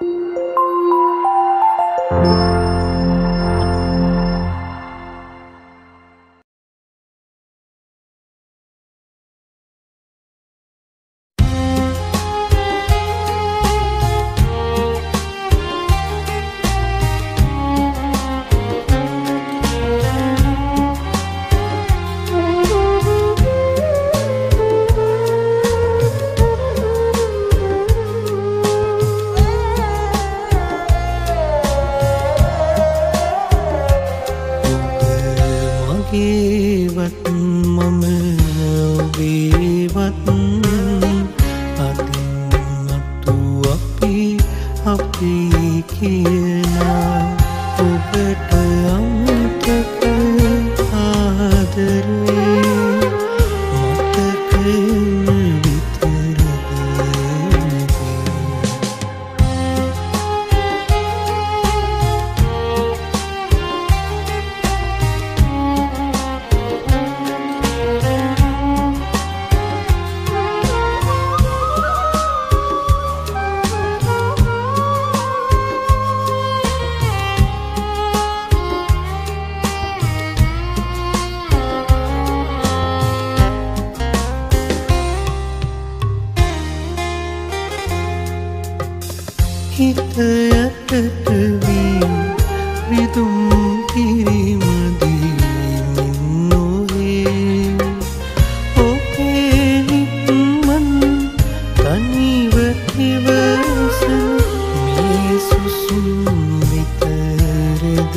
Música මගේවත් මම ඔබේවත් අදමතු අපි අපි කියනා ඔබට අම්තක හිත යටට වී විදුම් කිරීමදී නොවේ ඔහේ හිත්මන් තනිව ඉවසන මේ සුසුම් විතරද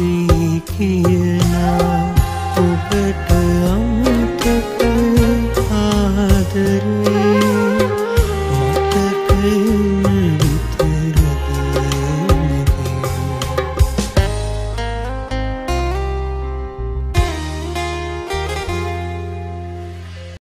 අපි අපි කියනා ඔබට අම්ම